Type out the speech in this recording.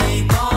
people.